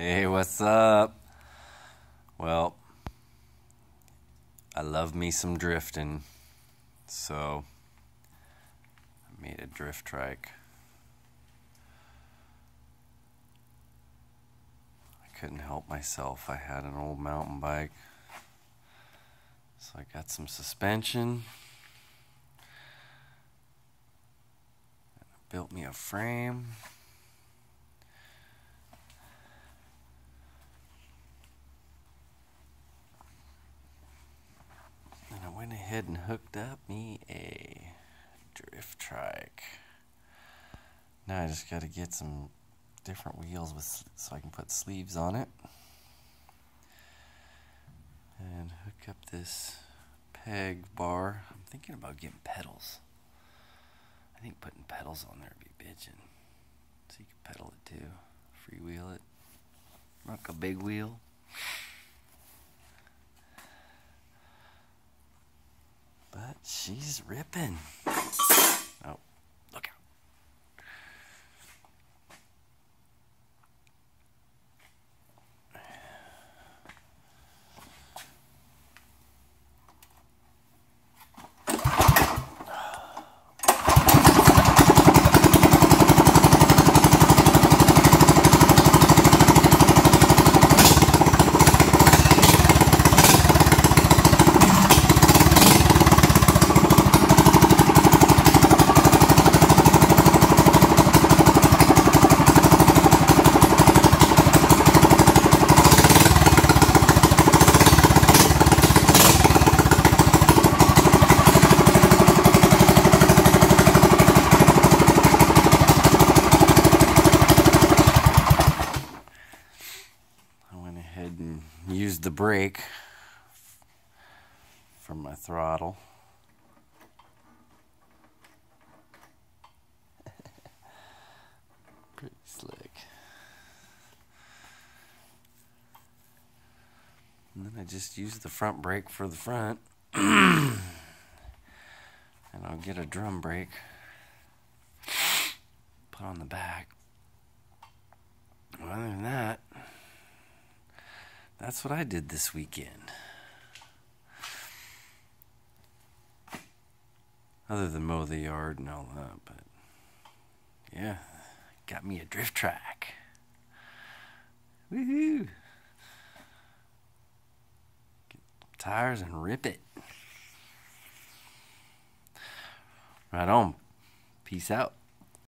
Hey, what's up? Well, I love me some drifting, so I made a drift trike. I couldn't help myself. I had an old mountain bike, so I got some suspension. Built me a frame. And I went ahead and hooked up me a drift trike. Now I just got to get some different wheels with so I can put sleeves on it. And hook up this peg bar. I'm thinking about getting pedals. I think putting pedals on there would be bitching. So you can pedal it too. Freewheel it. Rock a big wheel. But she's ripping. Oh, ahead and use the brake from my throttle. Pretty slick. And then I just use the front brake for the front. and I'll get a drum brake. Put on the back. Other than that, that's what I did this weekend. Other than mow the yard and all that, but yeah, got me a drift track. Woohoo! Get tires and rip it. Right on. Peace out.